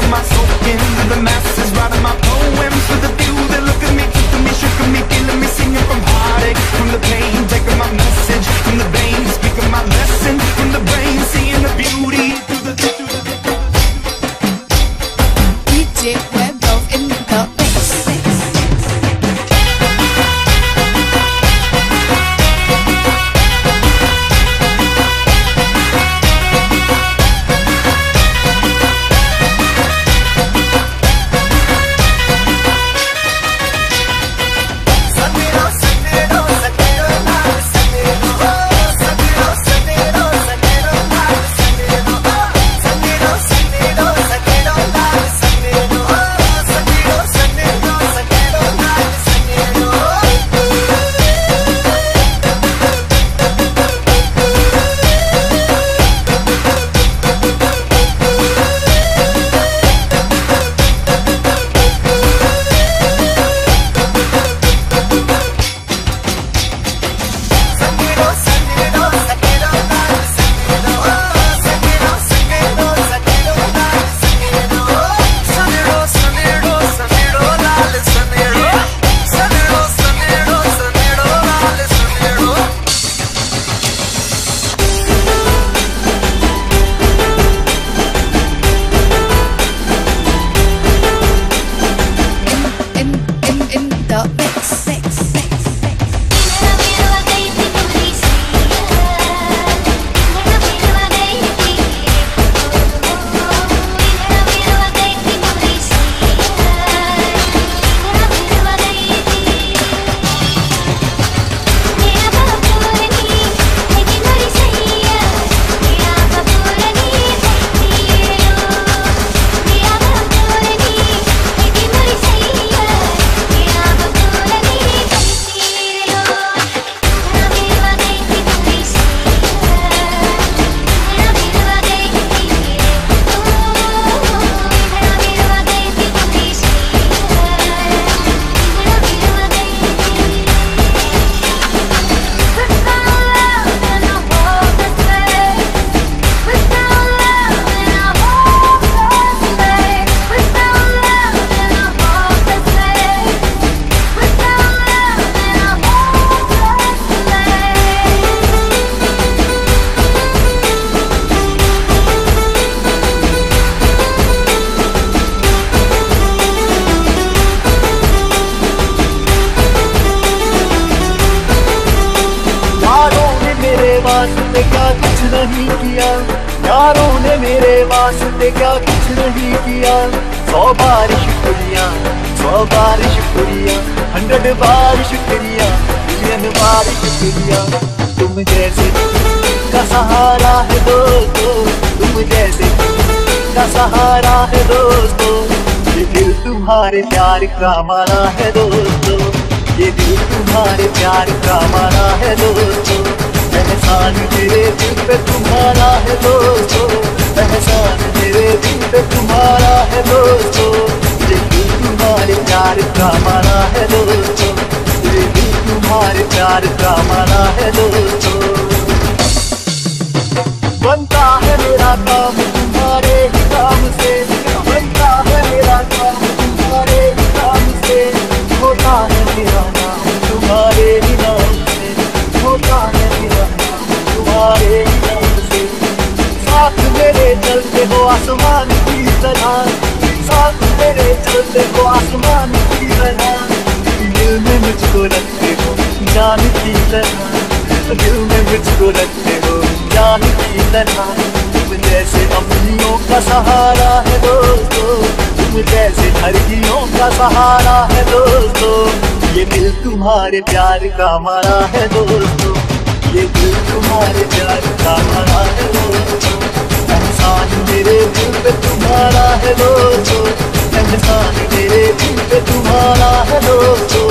taking my soul into the masses, वास्ते क्या कुछ नहीं किया? यारों ने मेरे वास्ते क्या कुछ नहीं किया? सौ बार शुक्रिया, सौ बार शुक्रिया हंड्रेड बार शुक्रिया मिलियन बार शुक्रिया। तुम जैसे का सहारा है दोस्तों, तुम जैसे का सहारा है दोस्तों। ये दिल तुम्हारे प्यार का मारा है दोस्तों, ये दिल तुम्हारे प्यार का मारा है दोस्तों। एहसान मेरे दिल पे आसमान की तरह। साथ मेरे चलते हो आसमान की तरह। दिल में मुझको रखते हो, जान की तरह। दिल में मुझको रखते हो, जान की तरह। तुम जैसे अम्मियों का सहारा है दोस्तों। तुम जैसे हरगियों का सहारा है दोस्तों। ये दिल तुम्हारे प्यार का मारा है दोस्तों। ये दिल तुम्हारे प्यार का मारा है दोस्तों। है दोस्तों एहसान तेरे दिल तुम्हारा है दोस्तों